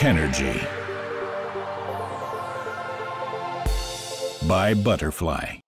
Tenergy by Butterfly.